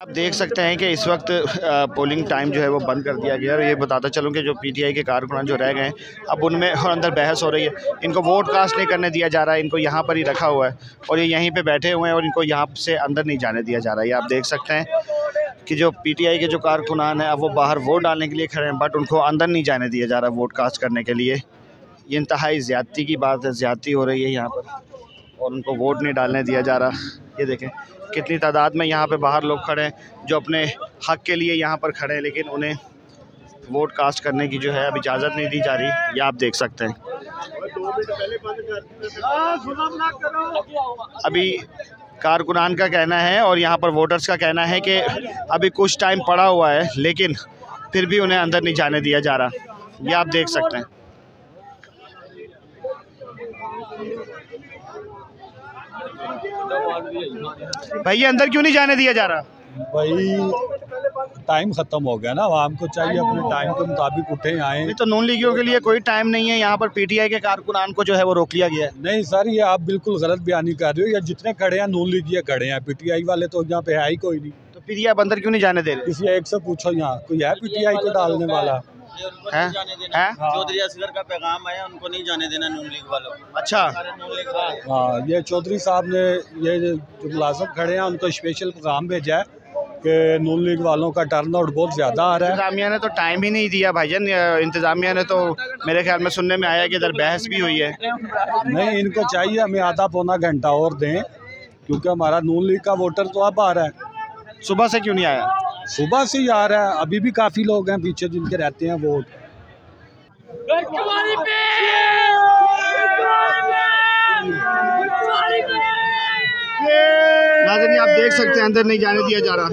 आप देख सकते हैं कि इस वक्त पोलिंग टाइम जो है वो बंद कर दिया गया और ये बताता चलूँ कि जो पीटीआई के कारकुनान जो रह गए हैं, अब उनमें और अंदर बहस हो रही है। इनको वोट कास्ट नहीं करने दिया जा रहा है, इनको यहाँ पर ही रखा हुआ है और ये यहीं पे बैठे हुए हैं और इनको यहाँ से अंदर नहीं जाने दिया जा रहा है। ये आप देख सकते हैं कि जो पीटीआई के जो कारकुनान हैं, अब वो बाहर वोट डालने के लिए खड़े हैं बट उनको अंदर नहीं जाने दिया जा रहा वोट कास्ट करने के लिए। ये इंतहाई ज़्यादती की बात है, ज़्यादती हो रही है यहाँ पर। और उनको वोट नहीं डालने दिया जा रहा। ये देखें, कितनी तादाद में यहाँ पे बाहर लोग खड़े हैं, जो अपने हक के लिए यहाँ पर खड़े हैं, लेकिन उन्हें वोट कास्ट करने की जो है अब इजाज़त नहीं दी जा रही, ये आप देख सकते हैं। अभी कारकुनान का कहना है और यहाँ पर वोटर्स का कहना है कि अभी कुछ टाइम पड़ा हुआ है, लेकिन फिर भी उन्हें अंदर नहीं जाने दिया जा रहा। ये आप देख सकते हैं। भाई ये अंदर क्यों नहीं जाने दिया जा रहा? भाई टाइम खत्म हो गया ना आवाम को चाहिए अपने टाइम के मुताबिक उठे आए। तो नून लीगियों के लिए कोई टाइम नहीं है यहाँ पर पीटीआई के कारकुनान को जो है वो रोक लिया गया है। नहीं सर ये आप बिल्कुल गलत बयानी कर रहे हो या जितने खड़े हैं नून लीगिया खड़े हैं पीटीआई वाले तो यहाँ पे है ही कोई नहीं। तो फिर ये आप अंदर क्यों नहीं जाने दे रहे? किसी एक से पूछो यहाँ कोई है पीटीआई को डालने वाला? हैं? हैं? चौधरी असगर का पैगाम आया उनको नहीं जाने देना नून लीग वालों अच्छा। हाँ ये चौधरी साहब ने ये जो मुलाजम खड़े हैं उनको स्पेशल पैगाम भेजा है कि नून लीग वालों का टर्न आउट बहुत ज़्यादा आ रहा है। इंतजामिया ने तो टाइम ही नहीं दिया भाईजान। इंतजामिया ने तो मेरे ख्याल में सुनने में आया कि इधर बहस भी हुई है। नहीं इनको चाहिए हमें आधा पौना घंटा और दें क्योंकि हमारा नून लीग का वोटर तो अब आ रहा है। सुबह से क्यों नहीं आया? सुबह से ही आ रहा है। अभी भी काफ़ी लोग हैं पीछे जिनके रहते हैं वोट नाजन आप देख सकते हैं अंदर नहीं जाने दिया जा रहा।